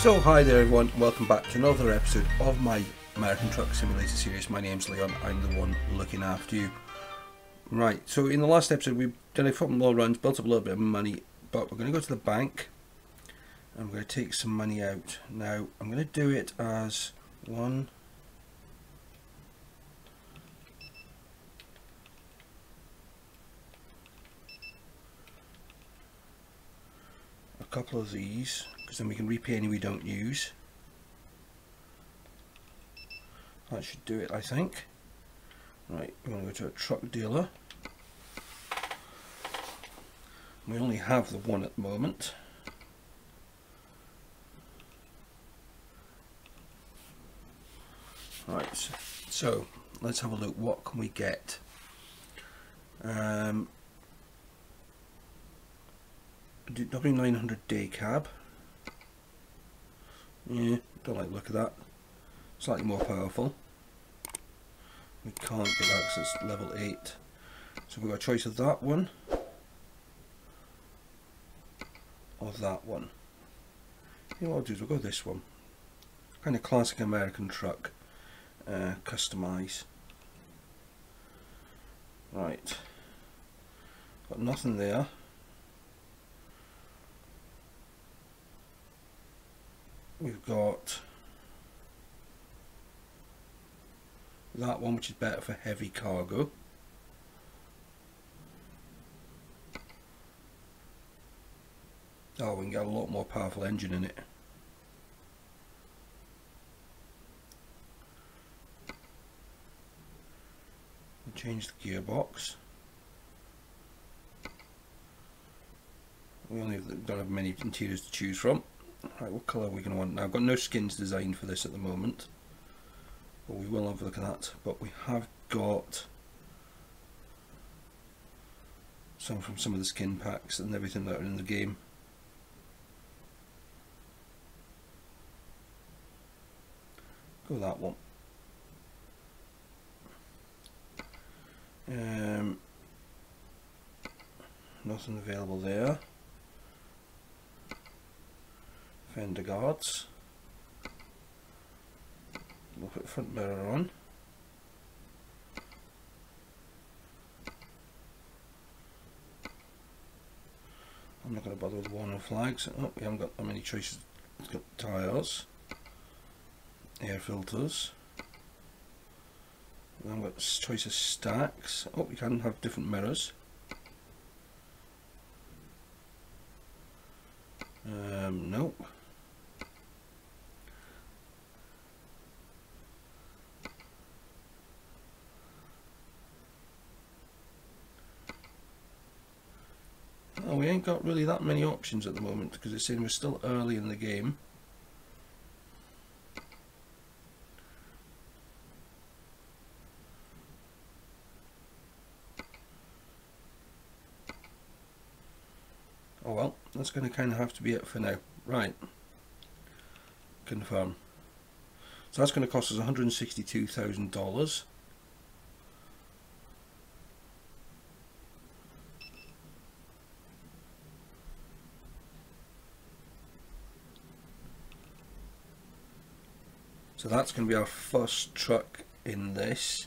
So hi there everyone, welcome back to another episode of my American Truck Simulator series. My name's Leon, I'm the one looking after you. Right, so in the last episode we did a couple more runs, built up a little bit of money, but we're going to go to the bank and we're going to take some money out. Now I'm going to do it as one, a couple of these because then we can repay any we don't use. That should do it I think. Right, we're going to go to a truck dealer. We only have the one at the moment. Right, so let's have a look. What can we get? Um, W900 day cab. Yeah, don't like look of that. Slightly more powerful. We can't get that because it's level 8. So we've got a choice of that one. Or that one. You know what I'll do is we'll go this one. Kind of classic American truck. Uh, customise. Right. Got nothing there. We've got that one which is better for heavy cargo. Oh we can get a lot more powerful engine in it. Change the gearbox. We only don't have many interiors to choose from Right, what colour are we going to want now? I've got no skins designed for this at the moment. But we will have a look at that. But we have got some from some of the skin packs and everything that are in the game. Go that one. Um, nothing available there. Fender guards. We'll put front mirror on. I'm not going to bother with warning flags. Oh, we haven't got that many choices. Got tyres, air filters. Then I've got choice of stacks. Oh, we can have different mirrors. Um, nope. Oh, we ain't got really that many options at the moment because it's saying we're still early in the game. Oh well, that's going to kind of have to be it for now. Right. Confirm. So that's going to cost us $162,000. So that's going to be our first truck in this.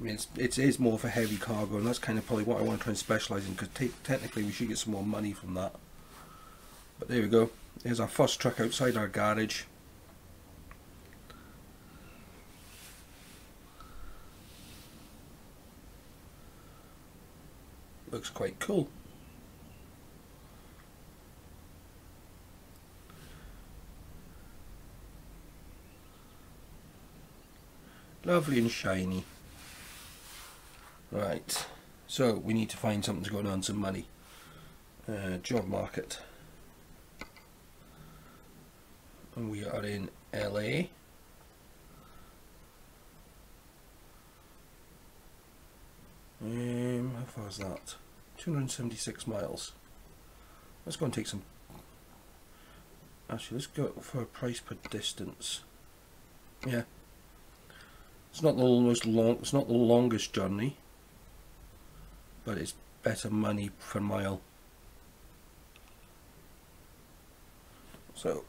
I mean, it's, it is more for heavy cargo, and that's kind of probably what I want to try and specialise in, because technically we should get some more money from that. But there we go. Here's our first truck outside our garage. Looks quite cool. Lovely and shiny. Right, so we need to find something to go and earn some money. Uh, job market. And we are in LA. Um, how far is that? 276 miles. Let's go and take some. Actually, let's go for a price per distance. Yeah, it's not the most long. It's not the longest journey. but it's better money per mile. So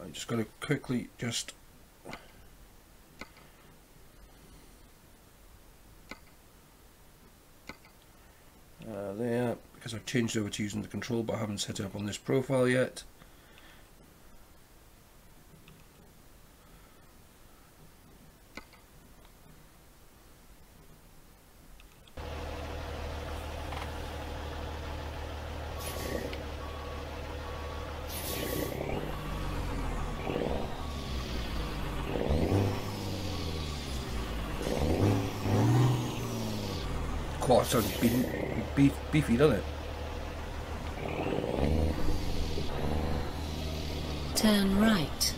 I'm just going to quickly just uh, there because I've changed over to using the control but I haven't set it up on this profile yet quite sounds beef, beef, beefy, doesn't it? Turn right.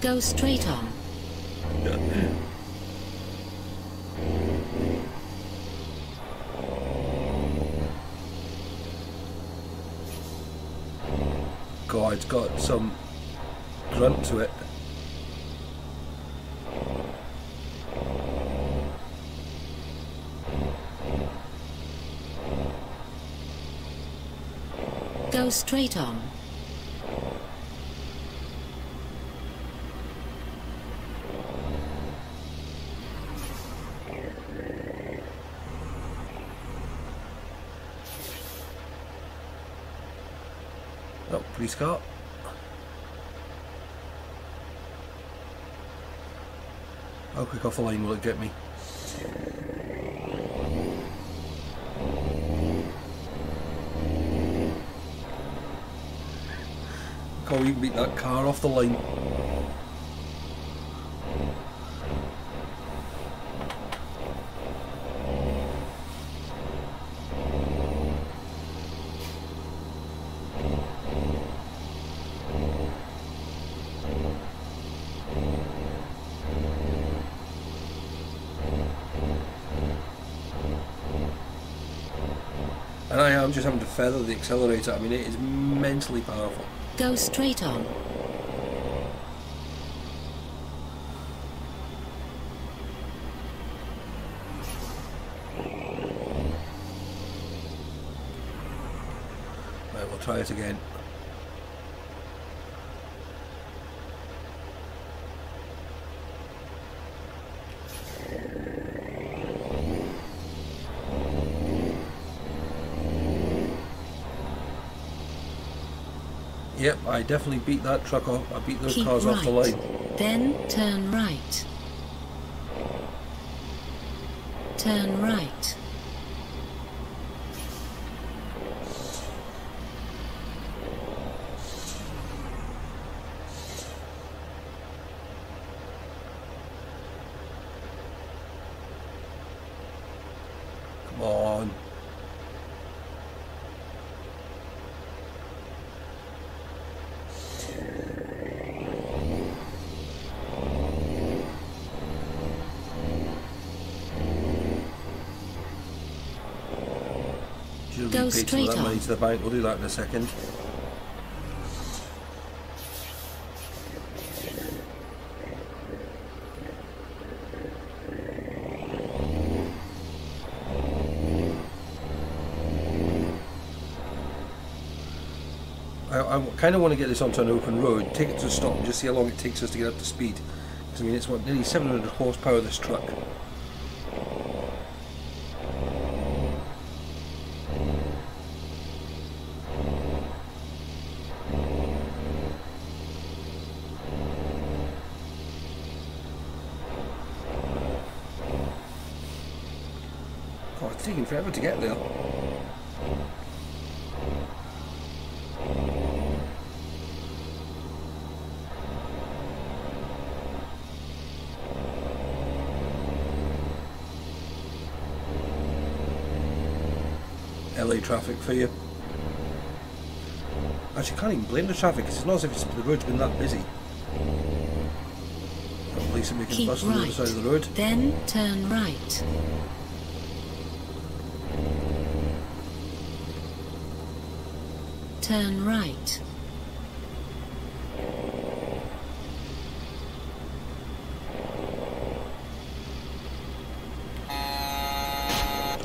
Go straight on. It's got some grunt to it. Go straight on. Car. How quick off the line will it get me? Can't we beat that car off the line? Am just having to feather the accelerator. I mean, it is mentally powerful. Go straight on. Right, we'll try it again. Yep, I definitely beat that truck off. I beat those Keep cars off the line. Then turn right. Turn right. Come on. Should Go we pay some of straight that money to the bank? We'll do that in a second. I, I kind of want to get this onto an open road, take it to a stop, and just see how long it takes us to get up to speed. 'Cause, I mean, it's what nearly 700 horsepower. This truck. to get there. LA traffic for you. Actually, can't even blame the traffic because it's not as if it's, the road's been that busy. Making Keep right, the the Then turn right. Turn right.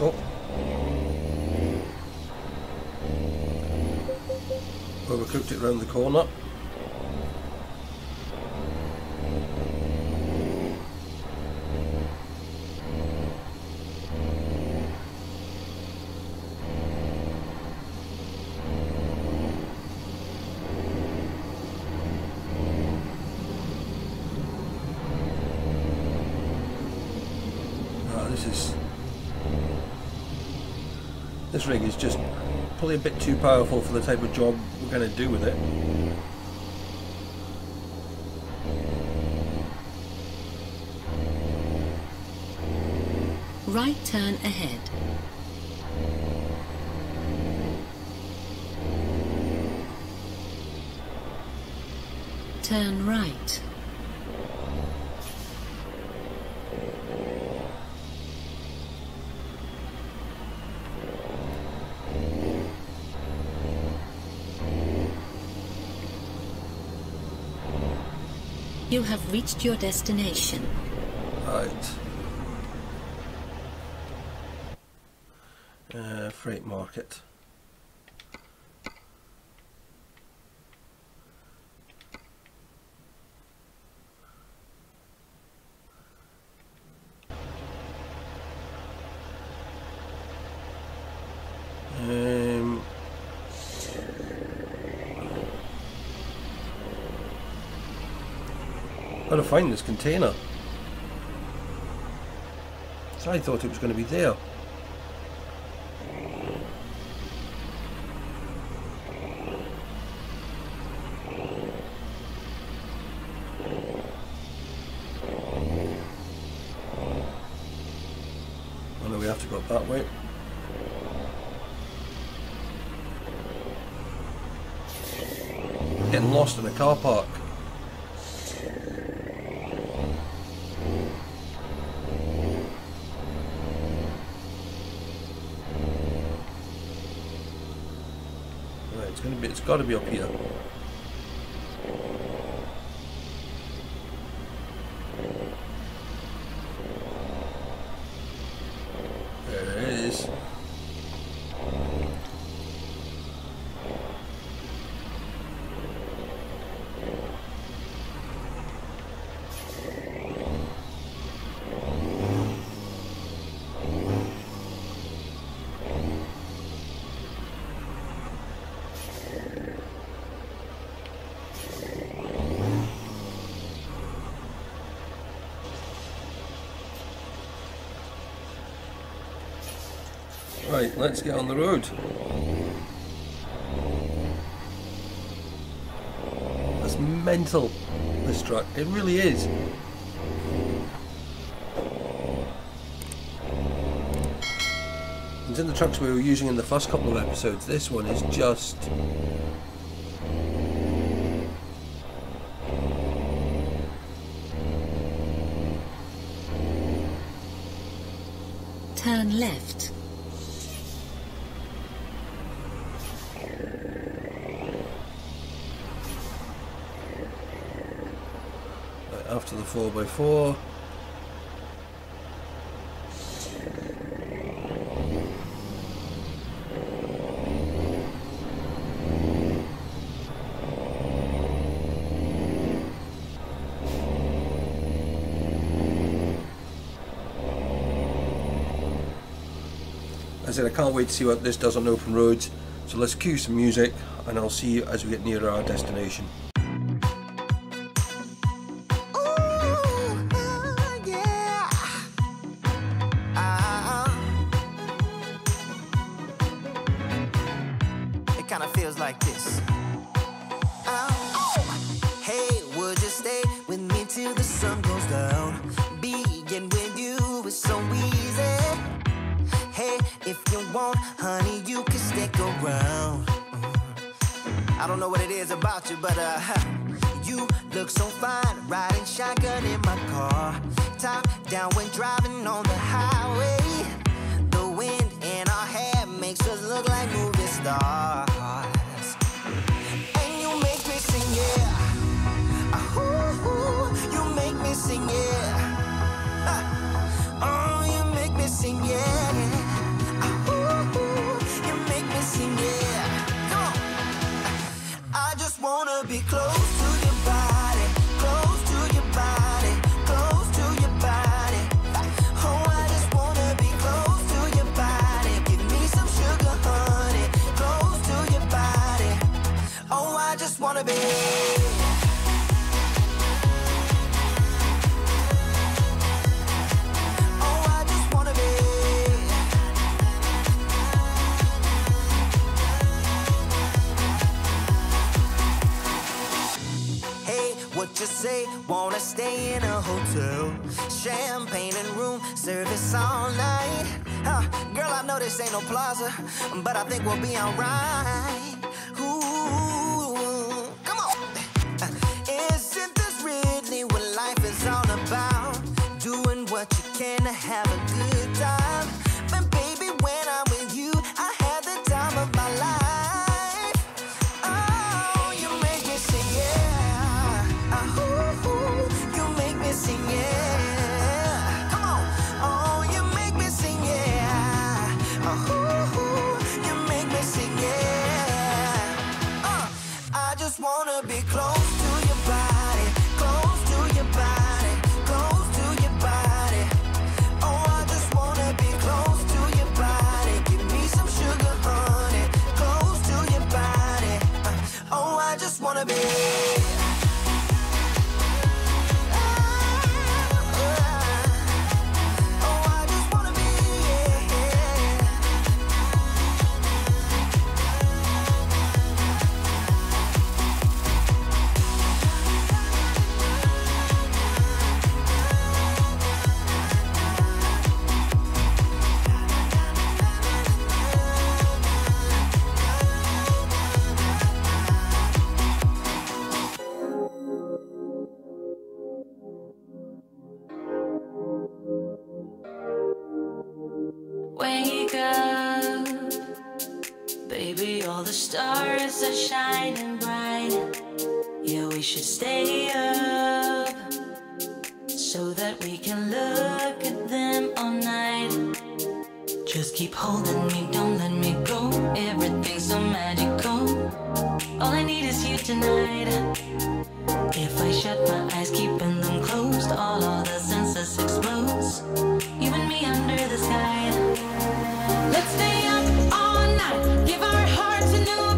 Oh. Overcooked it round the corner. Ah, this is this rig is just probably a bit too powerful for the type of job we're going to do with it. Right turn ahead. Turn right. You have reached your destination. Right. Uh, freight market. Um, Gotta find this container. So I thought it was going to be there. Oh no, we have to go that way. Getting lost in a car park. Right, it's gotta be up here. There it is. Right, let's get on the road. That's mental, this truck. It really is. It's in the trucks we were using in the first couple of episodes. This one is just Turn left. Uh, after 4x4. I said I can't wait to see what this does on open roads. So let's cue some music and I'll see you as we get nearer our destination. I don't know what it is about you, but uh, you look so fine, riding shotgun in my car, top down when driving on the highway. The wind in our hair makes us look like movie stars. And you make me sing, yeah. Ah, ooh, ooh, you make me sing, yeah. Ah, oh, you make me sing, yeah. Ah, ooh, ooh, you make me sing, yeah. Wanna be close to your body, close to your body, close to your body. Oh, I just wanna be close to your body. Give me some sugar, honey, close to your body. Oh, I just wanna be. Service all night. Huh, girl, I know this ain't no plaza, but I think we'll be alright. Stars are shining bright. Yeah, we should stay up so that we can look at them all night. Just keep holding me, don't let me go. Everything's so magical. All I need is you tonight. If I shut my eyes, keeping them closed, all other senses explodes. You and me under the sky. Let's stay up all night, give our hearts a new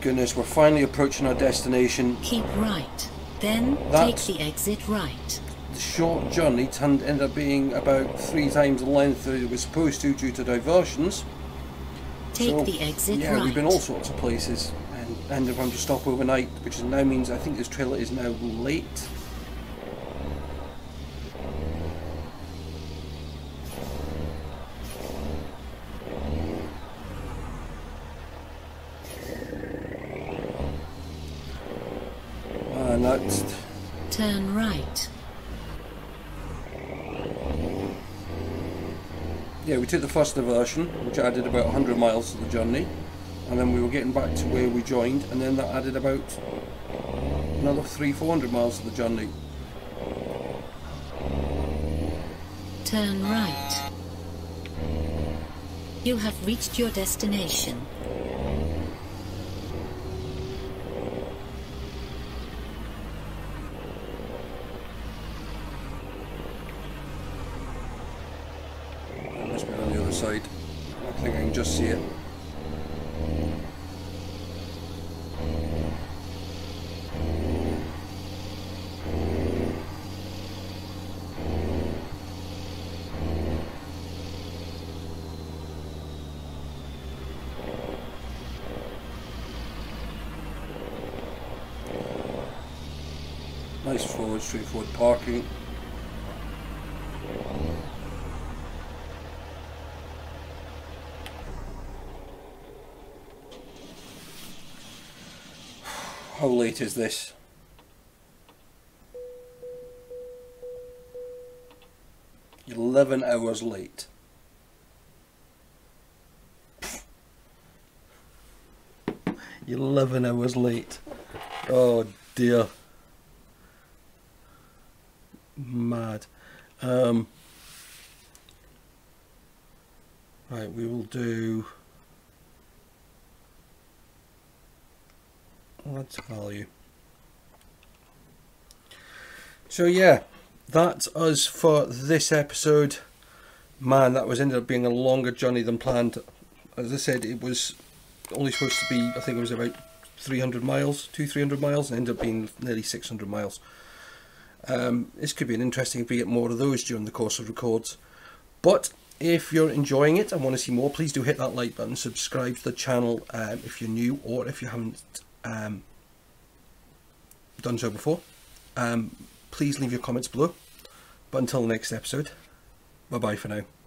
goodness, we're finally approaching our destination. Keep right. Then That's- take the exit right. The short journey turned ended up being about three times the length that it was supposed to due to diversions. Take So, the exit yeah, right. we've been all sorts of places and ended up having to stop overnight, which now means I think this trailer is now late. Turn right. Yeah, we took the first diversion, which added about 100 miles to the journey, and then we were getting back to where we joined, and then that added about another three, 400 miles to the journey. Turn right. You have reached your destination. It must be on the other side. I think I can just see it. Forward, straightforward parking. How late is this? Eleven hours late. Eleven hours late. Oh dear. Mad. Um, Right, we will do. Let's value. So yeah, that's us for this episode. Man, that was ended up being a longer journey than planned. As I said, it was only supposed to be. I think it was about 300 miles, two 300 miles, and ended up being nearly 600 miles. Um, this could be an interesting if we get more of those during the course of records. But if you're enjoying it and want to see more, please do hit that like button, subscribe to the channel um, if you're new or if you haven't um, done so before. Um, please leave your comments below. But until the next episode, bye bye for now.